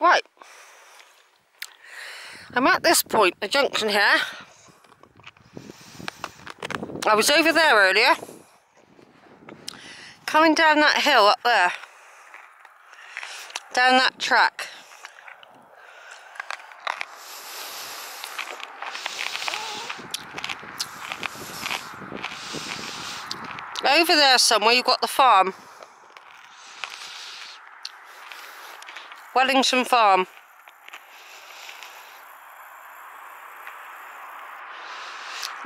Right. I'm at this point, the junction here. I was over there earlier. Coming down that hill up there. Down that track. Over there somewhere you've got the farm. Wellington Farm.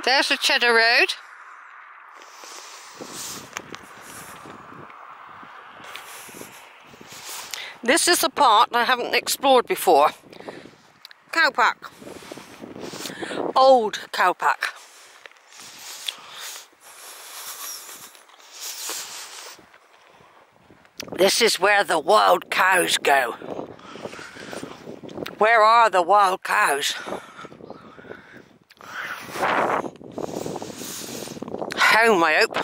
There's the Cheddar Road. This is the part I haven't explored before. Cowpack. Old cowpack. This is where the wild cows go. Where are the wild cows? Home, I hope.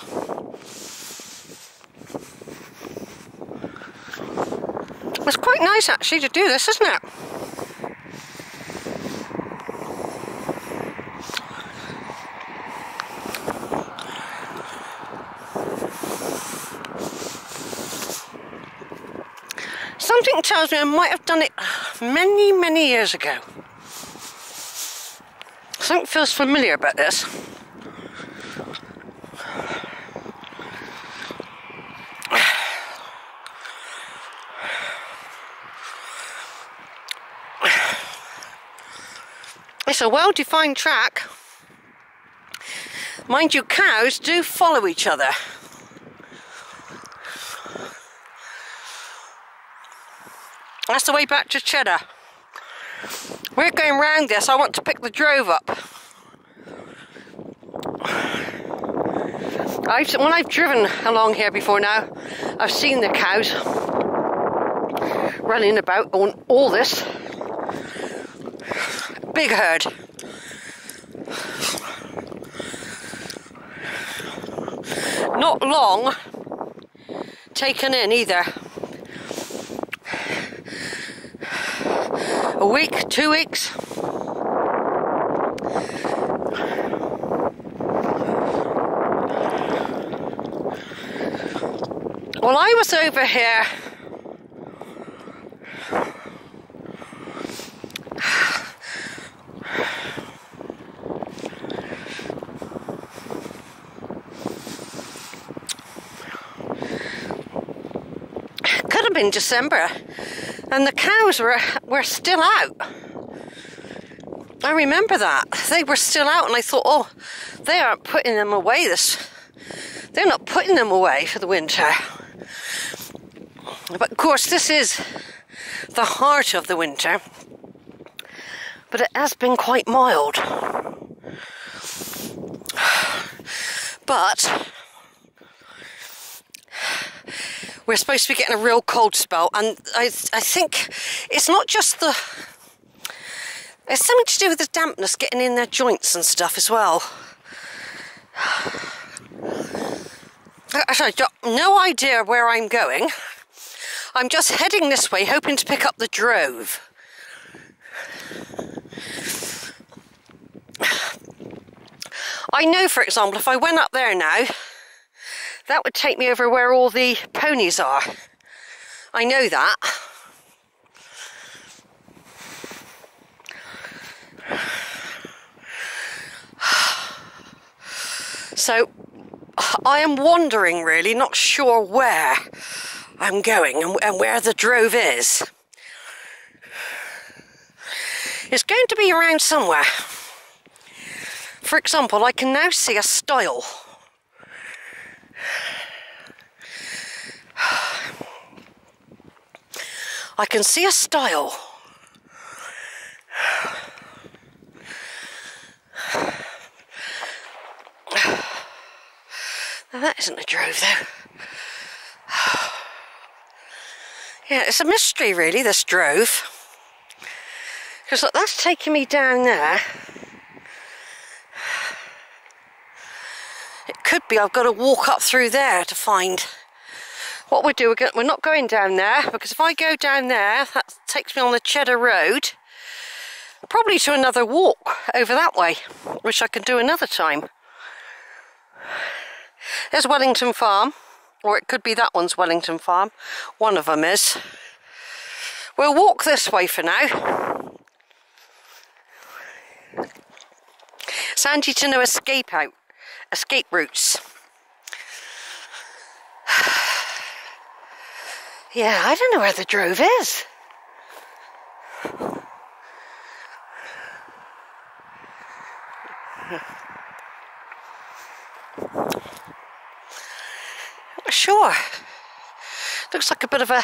It's quite nice actually to do this, isn't it? Something tells me I might have done it many, many years ago. Something feels familiar about this. It's a well-defined track. Mind you, cows do follow each other. That's the way back to Cheddar. We're going round this. I want to pick the drove up. I've, when I've driven along here before now, I've seen the cows running about on all this. Big herd. Not long taken in either. A week, two weeks. Well, I was over here could have been December and the cows were were still out. I remember that. They were still out and I thought, oh, they aren't putting them away this they're not putting them away for the winter. But of course this is the heart of the winter. But it has been quite mild. But we're supposed to be getting a real cold spell, and I, I think it's not just the. It's something to do with the dampness getting in their joints and stuff as well. I've got no idea where I'm going. I'm just heading this way, hoping to pick up the drove. I know, for example, if I went up there now, that would take me over where all the ponies are. I know that. So, I am wandering really, not sure where I'm going and, and where the drove is. It's going to be around somewhere. For example, I can now see a stile. I can see a stile. Now that isn't a drove though. yeah, it's a mystery really, this drove. Because look, that's taking me down there. It could be I've got to walk up through there to find what we do, we're, we're not going down there because if I go down there, that takes me on the Cheddar Road, probably to another walk over that way, which I can do another time. There's Wellington Farm, or it could be that one's Wellington Farm. One of them is. We'll walk this way for now. Sandy to know escape out, escape routes. Yeah, I don't know where the drove is. Sure. Looks like a bit of a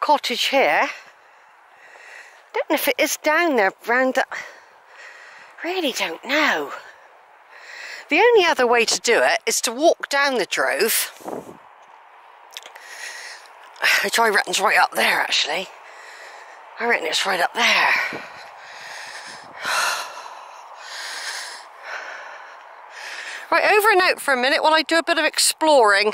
cottage here. Don't know if it is down there round. Really don't know. The only other way to do it is to walk down the drove which I reckon's right up there actually. I reckon it's right up there. Right, over and out for a minute while I do a bit of exploring.